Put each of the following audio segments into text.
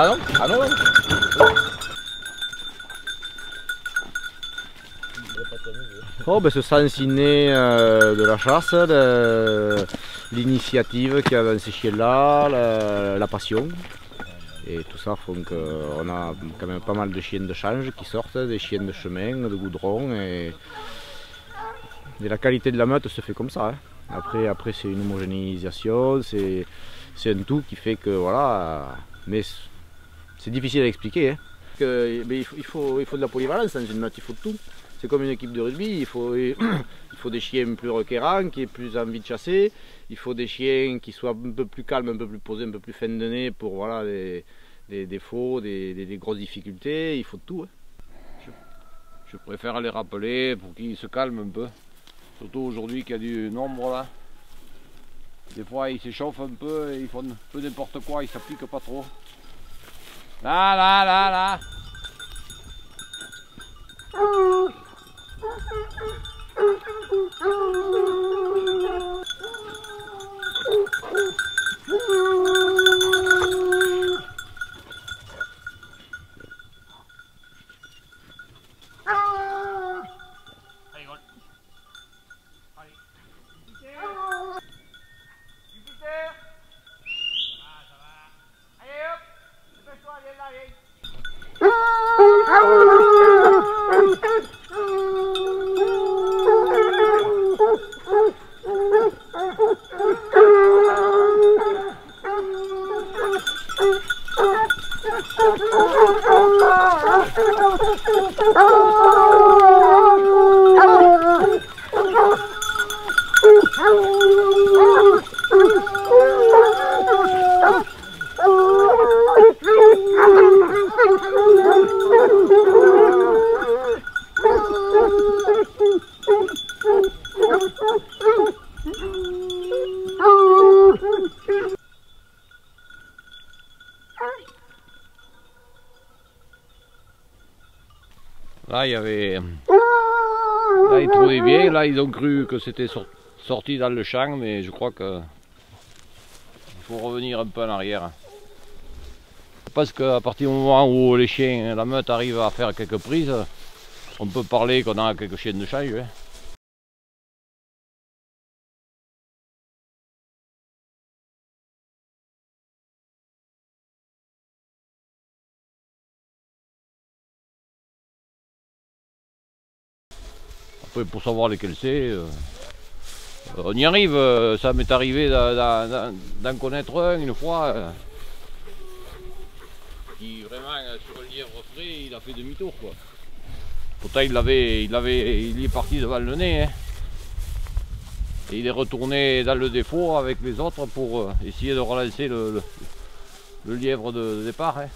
Ah non Ah non, non. Oh, ben, ce sens inné de la chasse, l'initiative qu'il y a dans ces chiens-là, la, passion. Et tout ça font qu'on a quand même pas mal de chiens de change qui sortent, des chiens de chemin, de goudron. Et, la qualité de la meute se fait comme ça. hein. Après, après c'est une homogénéisation, c'est un tout qui fait que voilà. Mais c'est difficile à expliquer. hein. Mais il, faut, il, faut, de la polyvalence dans une meute, il faut de tout. C'est comme une équipe de rugby, il faut, il faut des chiens plus requérants, qui aient plus envie de chasser, il faut des chiens qui soient un peu plus calmes, un peu plus posés, un peu plus fin de nez pour voilà, des, défauts, des, des- grosses difficultés, il faut de tout. hein. Je préfère les rappeler pour qu'ils se calment un peu. Surtout aujourd'hui qu'il y a du nombre là. Des fois ils s'échauffent un peu, ils font un peu n'importe quoi, ils s'appliquent pas trop. Là, là, là, là. Il y avait. Là, ils trouvaient bien. Là, ils ont cru que c'était sor- sorti dans le champ, mais je crois que. Il faut revenir un peu en arrière. Parce qu'à partir du moment où les chiens, la meute arrive à faire quelques prises, on peut parler qu'on a quelques chiens de change. hein. Pour savoir lesquels c'est, euh, euh, on y arrive. euh, ça m'est arrivé d'en- connaître un une fois. qui vraiment, sur le lièvre frais, il a fait demi-tour. quoi. Pourtant, il, avait, il, avait, il est parti devant le nez. hein. Et il est retourné dans le défaut avec les autres pour essayer de relancer le, lièvre de, de départ. hein.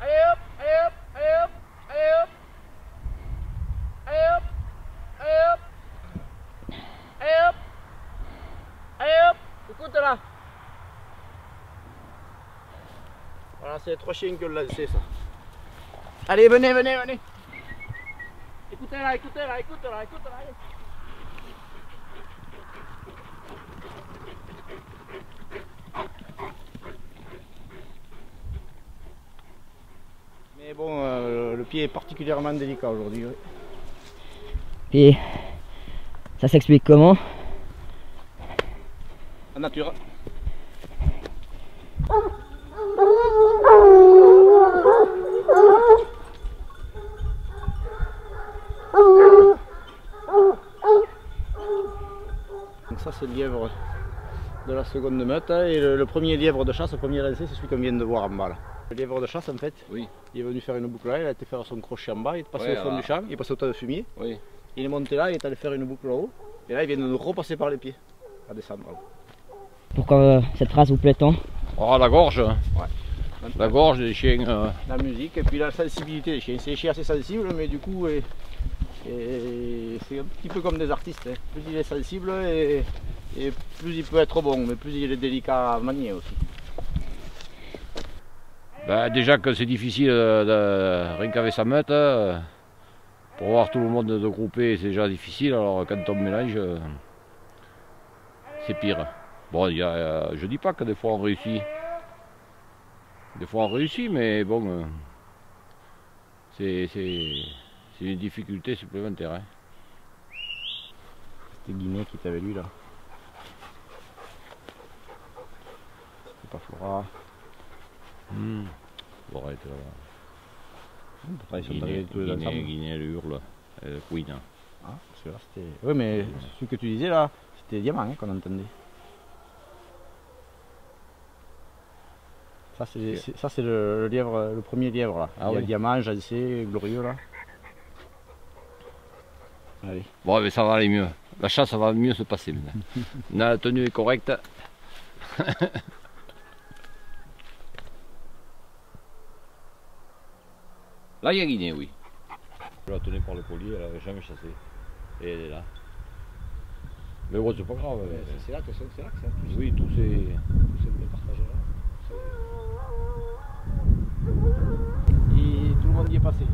Allez hop, allez hop, allez hop, allez hop. Allez hop, allez hop. Allez hop. Allez hop, écoute là. Voilà, c'est trois chiens qui ont lancé ça. Allez, venez, venez, venez. Écoutez là, écoutez là, écoutez là, écoutez là. Mais bon, euh, le pied est particulièrement délicat aujourd'hui. oui. Puis, ça s'explique comment? La nature. Donc ça c'est le lièvre de la seconde meute hein, et le, le premier lièvre de chasse, le premier lancé, c'est celui qu'on vient de voir en bas là. Le lièvre de chasse en fait, Oui. il est venu faire une boucle là, il a été faire son crochet en bas, il est passé Ouais, au fond là. du champ, il est passé au tas de fumier, Oui. il est monté là, il est allé faire une boucle là-haut, et là il vient de nous repasser par les pieds, à descendre. là. Pourquoi euh, cette phrase vous plaît tant Oh, la gorge. La gorge des chiens. euh, la musique et puis la sensibilité des chiens. C'est des chiens assez sensibles, mais du coup, Et c'est un petit peu comme des artistes. hein. Plus il est sensible et, et plus il peut être bon, mais plus il est délicat à manier aussi. Ben, déjà que c'est difficile de, rien qu'avec sa meute, euh, pour voir tout le monde de grouper, c'est déjà difficile. Alors quand on mélange, c'est pire. Bon, il y a, euh, je dis pas que des fois on réussit. Des fois on réussit, mais bon, euh, c'est c'est- c'est une difficulté supplémentaire. hein. C'était Guinée qui t'avait lu là. C'est pas Flora. Hmm. Bon, arrête, là. Ils sont arrivés tous les ensemble. Guinée, elle hurle. Elle couine. Ah, celui-là c'était. Oui mais ce que tu disais là, c'était diamant hein, qu'on entendait. Ça c'est ça c'est le, le lièvre, le premier lièvre là. Ah Il y a oui. le diamant, Jancé, glorieux là. Allez. Bon, mais ça va aller mieux. La chasse, ça va mieux se passer maintenant. Là, la tenue est correcte. Là, il y a Guinée, oui. Je la tenais par le collier, elle n'avait jamais chassé. Et elle est là. Mais bon, c'est pas grave. C'est là que c'est là que c'est plus, Oui, tout c'est. plus c'est bien partagé là. Et tout le monde y est passé.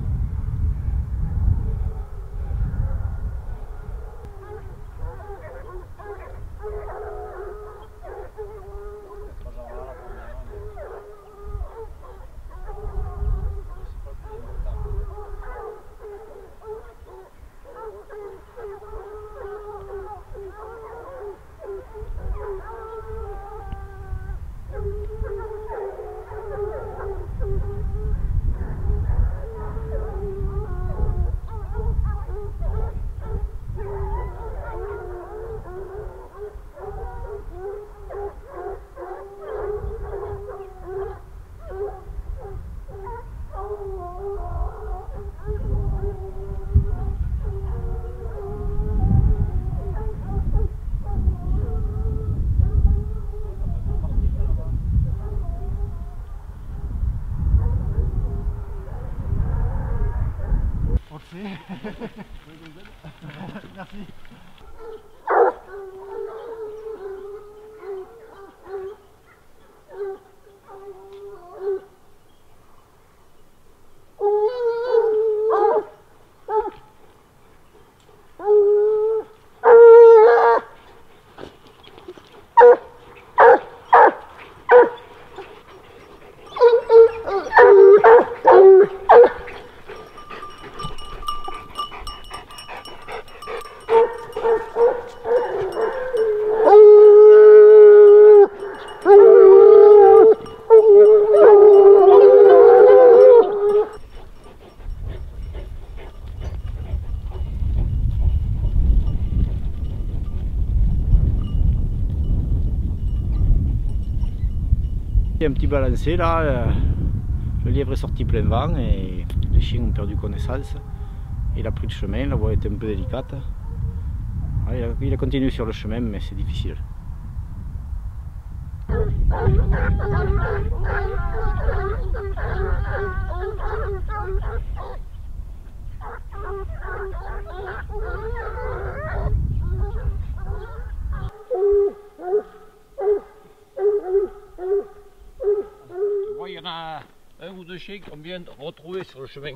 Un petit balancé là, euh, le lièvre est sorti plein vent et les chiens ont perdu connaissance. Il a pris le chemin, la voie était un peu délicate. Il a continué sur le chemin mais c'est difficile. Moi, il y a un ou deux chiens qui ont bien retrouvé sur le chemin,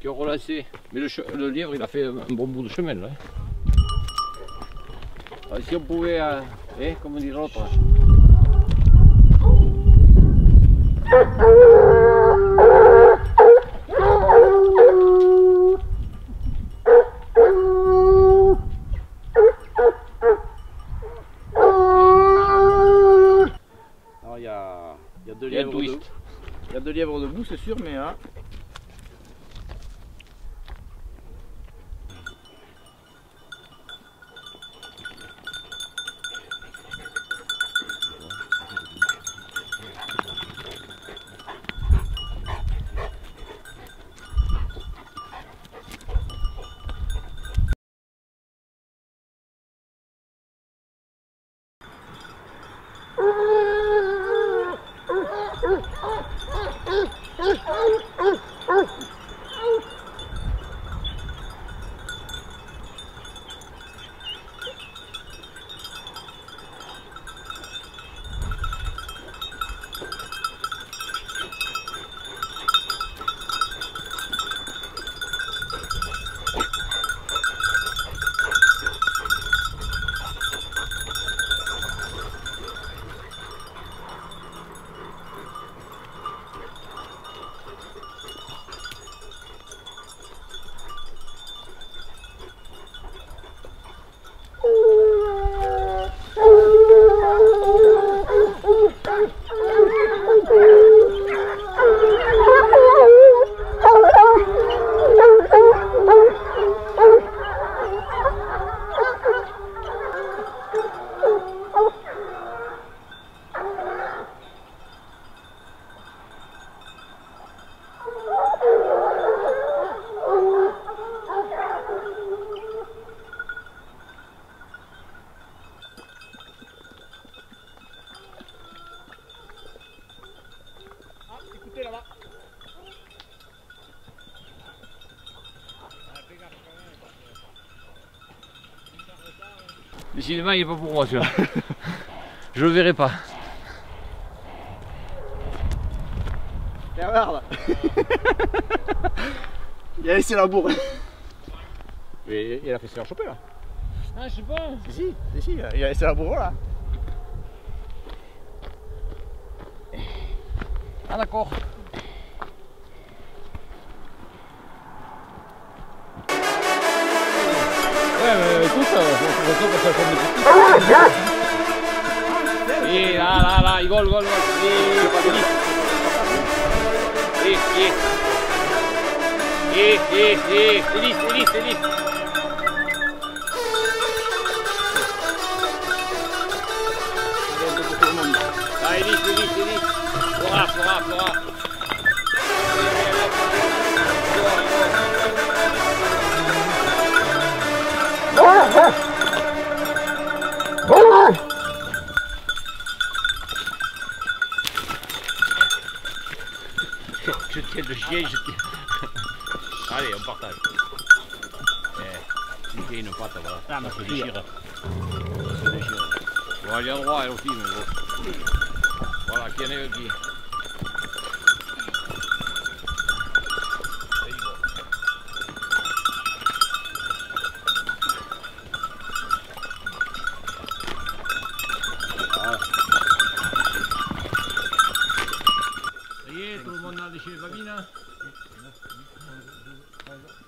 qui ont relancé. Mais le, lièvre, il a fait un bon bout de chemin là. hein. Ah, si on pouvait, eh, comme dit l'autre, a, il y a deux lièvres de- twist. il y a deux lièvres debout c'est sûr mais là. Oh, oh, oh, oh. Décidément, il n'est pas pour moi celui-là. Je le verrai pas. Et regarde Il a laissé la bourre. Mais il a fait se faire choper là. Ah, je sais pas. Si, si, si, si, il a laissé la bourre là. Ah d'accord. Euh, faut faut que ça soit comme des petits. Et là, là, là, il vole, vole, vole. Mais ça se déchire. Bon, elle est à droite, elle aussi, mais bon. Voilà, qui en est qui. Ça y est, tout le monde a déchiré la babine hein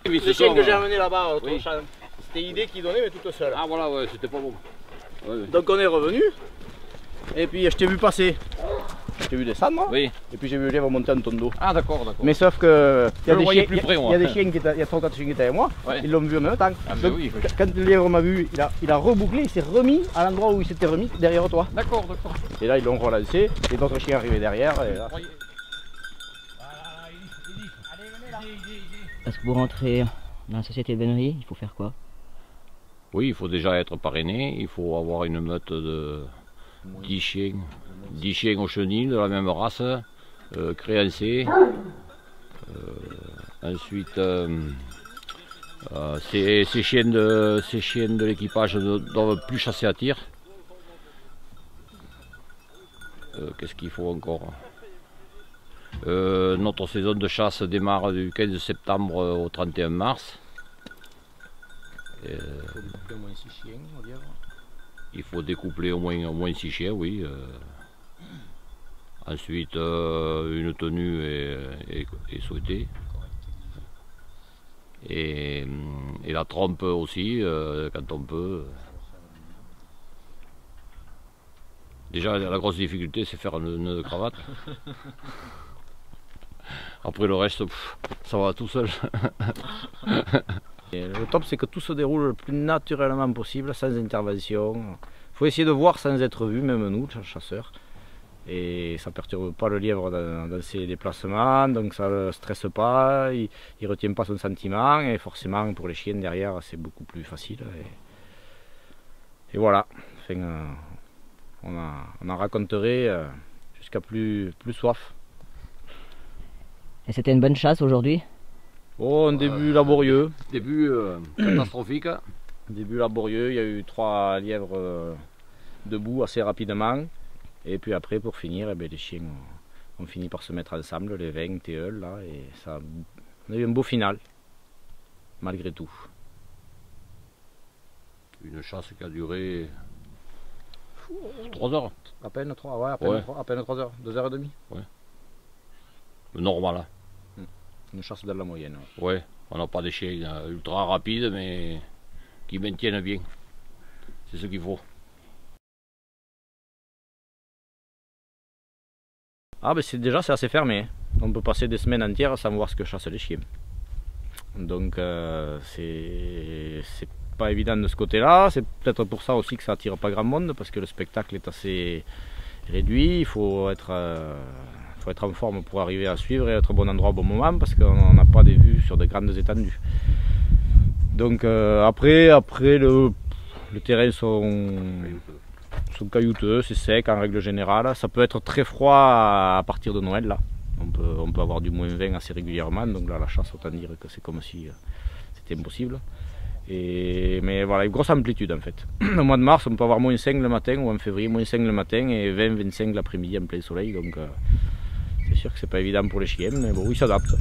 Le chien que j'ai amené là-bas, au Oui. C'était l'idée qu'il donnait, mais toute seule. Ah voilà, ouais, c'était pas bon. Ouais, ouais. Donc on est revenu, et puis je t'ai vu passer. Je t'ai vu descendre, Oui. et puis j'ai vu les lièvre monter en ton dos. Ah d'accord, d'accord. Mais sauf que il y Je a le des voyais chiens, plus il y a- près, moi. il y a des chiens qui étaient, il y a chiens qui étaient avec moi, Ouais. ils l'ont vu en même temps. Ah, mais Donc, oui, oui. qu- quand le lièvre m'a vu, il a, il a rebouclé, il s'est remis à l'endroit où il s'était remis derrière toi. D'accord, d'accord. Et là ils l'ont relancé, et d'autres chiens arrivaient derrière. Et là, Parce que pour rentrer dans la société Benry, il faut faire quoi? Oui, il faut déjà être parrainé, il faut avoir une meute de 10 chiens, 10 chiens au chenil de la même race, euh, créancés. Euh, ensuite, euh, euh, ces, ces chiens de, ces chiens de l'équipage ne doivent plus chasser à tir. Qu'est-ce qu'il faut encore? Notre saison de chasse démarre du 15 septembre au 31 mars. Euh, il faut découpler au moins, au moins 6 chiens, oui. euh. Ensuite, euh, une tenue est, est- est souhaitée. Et, et la trompe aussi, quand on peut. Déjà, la grosse difficulté, c'est faire le nœud de cravate. Après le reste, pff, ça va tout seul. Le top, c'est que tout se déroule le plus naturellement possible, sans intervention. Il faut essayer de voir sans être vu, même nous, ch- chasseurs. Et ça ne perturbe pas le lièvre dans, ses déplacements, donc ça ne le stresse pas, il ne retient pas son sentiment, et forcément pour les chiens derrière, c'est beaucoup plus facile. Et, voilà, euh, on en raconterait euh, jusqu'à plus, plus soif. Et c'était une bonne chasse aujourd'hui? Oh, un début laborieux. Début euh, catastrophique. Début laborieux, il y a eu trois lièvres euh, debout assez rapidement. Et puis après, pour finir, eh ben, les chiens ont, ont fini par se mettre ensemble, les 20 tilleuls, là, et ça, on a eu un beau final, malgré tout. Une chasse qui a duré 3 heures, À peine 3, ouais, à peine, Ouais. trois- à peine 3 heures, 2 heures et demie. normal. hein. Une chasse dans la moyenne. ouais. On n'a pas des chiens ultra rapides, mais qui maintiennent bien. C'est ce qu'il faut. Ah, ben c'est déjà c'est assez fermé. hein. On peut passer des semaines entières sans voir ce que chassent les chiens. Donc euh, c'est c'est pas évident de ce côté-là. C'est peut-être pour ça aussi que ça attire pas grand monde parce que le spectacle est assez réduit. Il faut être euh, faut être en forme pour arriver à suivre et être au bon endroit au bon moment parce qu'on n'a pas des vues sur de grandes étendues. Donc euh, après, après le, terrain sont, caillouteux, c'est sec en règle générale. Ça peut être très froid à, partir de Noël là. On peut, avoir du moins 20 assez régulièrement, donc là la chasse autant dire que c'est comme si euh, c'était impossible. Mais voilà, une grosse amplitude en fait. Au mois de mars, on peut avoir moins 5 le matin ou en février moins 5 le matin et 20-25 l'après-midi en plein soleil. Donc euh, sûr que c'est pas évident pour les chiens, mais bon, ils s'adaptent.